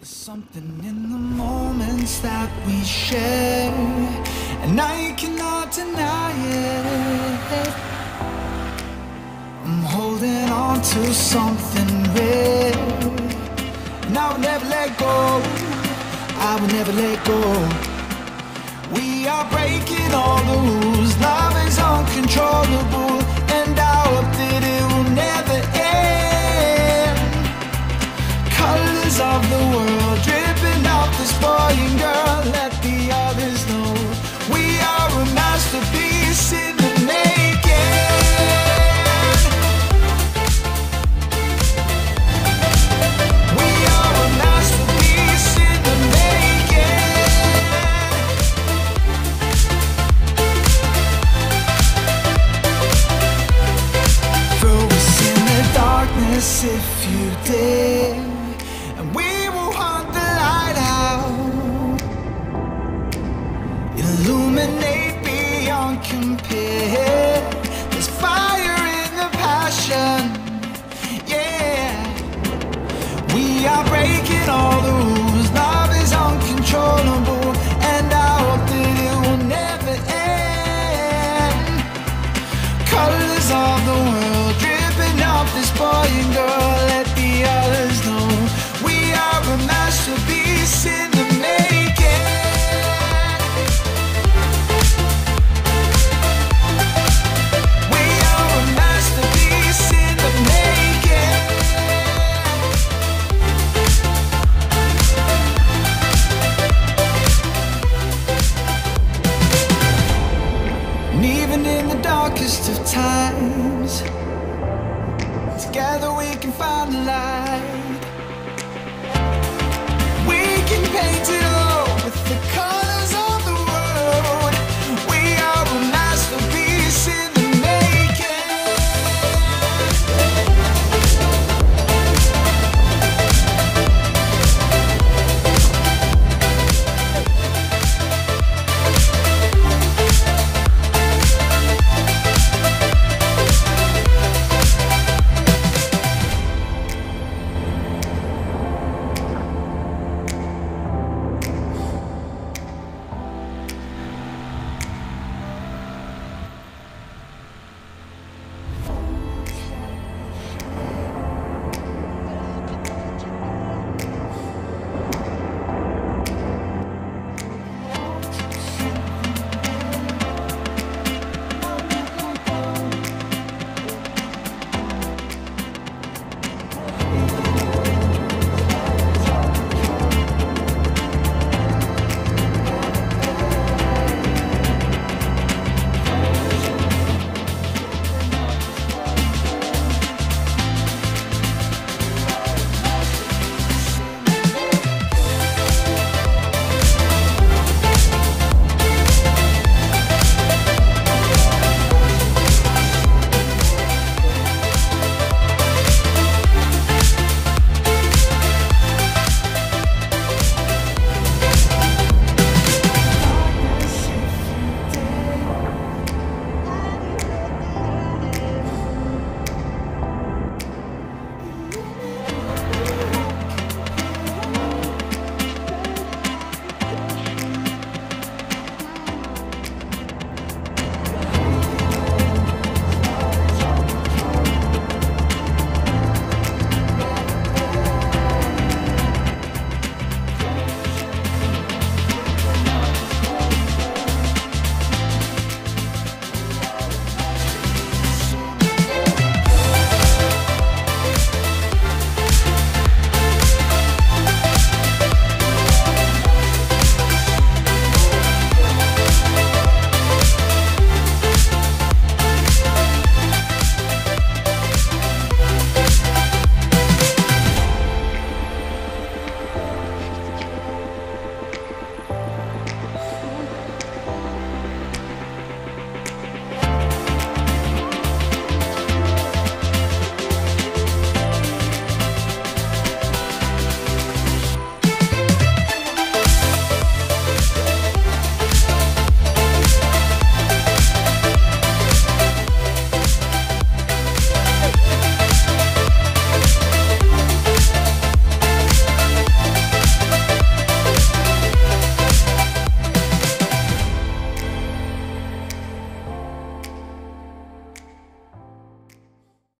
Something in the moments that we share, and I cannot deny it. I'm holding on to something real, and I will never let go. I will never let go. We are breaking all the rules. Love is uncontrollable, and I hope that it will never end. Colors of the world dare, and we will hunt the light out. Illuminate beyond compare. There's fire in the passion, yeah. We are rules. Together we can find the light. We can paint it all.